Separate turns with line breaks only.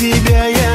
тебя я